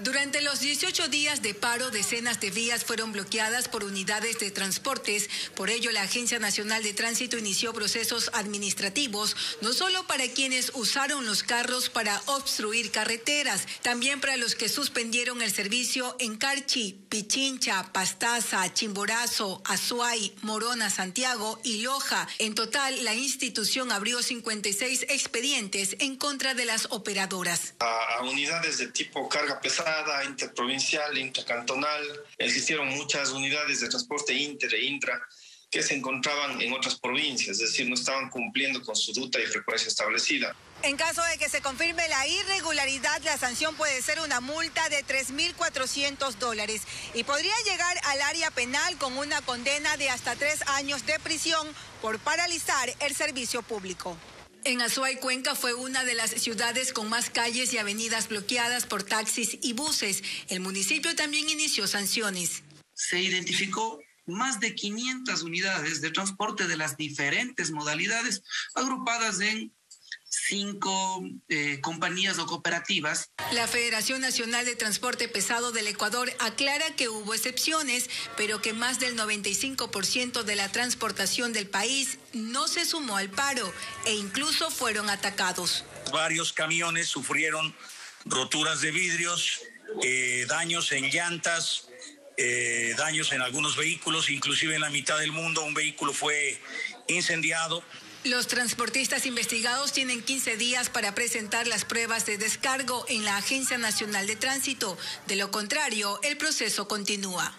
Durante los 18 días de paro, decenas de vías fueron bloqueadas por unidades de transportes. Por ello, la Agencia Nacional de Tránsito inició procesos administrativos, no solo para quienes usaron los carros para obstruir carreteras, también para los que suspendieron el servicio en Carchi, Pichincha, Pastaza, Chimborazo, Azuay, Morona, Santiago y Loja. En total, la institución abrió 56 expedientes en contra de las operadoras. A, unidades de tipo carga pesada, interprovincial, intercantonal, existieron muchas unidades de transporte inter e intra que se encontraban en otras provincias, es decir, no estaban cumpliendo con su ruta y frecuencia establecida. En caso de que se confirme la irregularidad, la sanción puede ser una multa de 3.400 dólares y podría llegar al área penal con una condena de hasta tres años de prisión por paralizar el servicio público. En Azuay, Cuenca fue una de las ciudades con más calles y avenidas bloqueadas por taxis y buses. El municipio también inició sanciones. Se identificó más de 500 unidades de transporte de las diferentes modalidades agrupadas en cinco eh, compañías o cooperativas. La Federación Nacional de Transporte Pesado del Ecuador aclara que hubo excepciones, pero que más del 95% de la transportación del país no se sumó al paro e incluso fueron atacados. Varios camiones sufrieron roturas de vidrios, eh, daños en llantas, eh, daños en algunos vehículos, inclusive en la mitad del mundo un vehículo fue incendiado. Los transportistas investigados tienen 15 días para presentar las pruebas de descargo en la Agencia Nacional de Tránsito. De lo contrario, el proceso continúa.